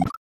you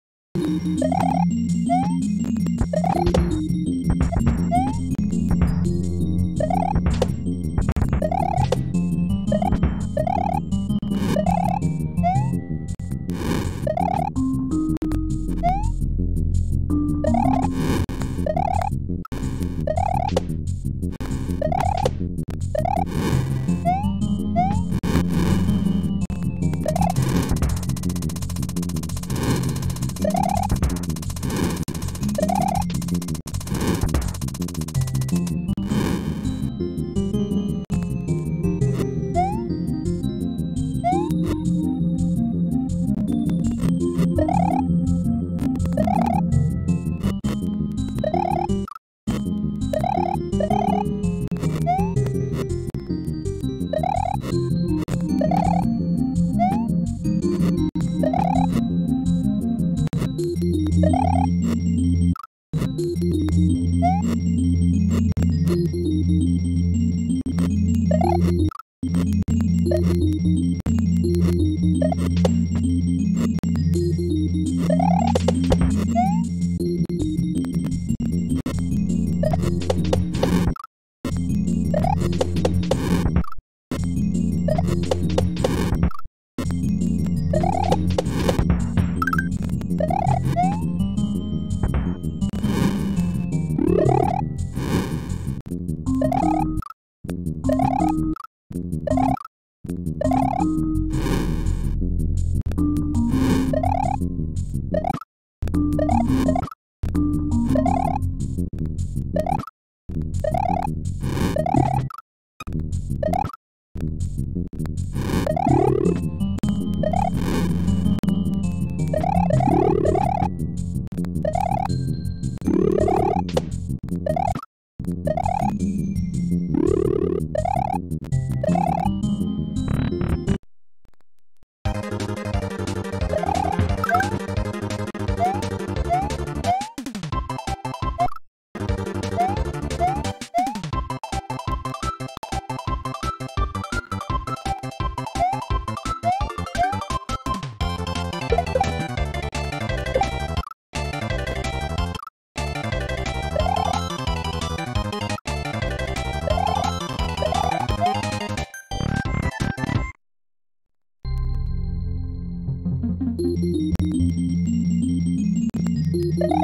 you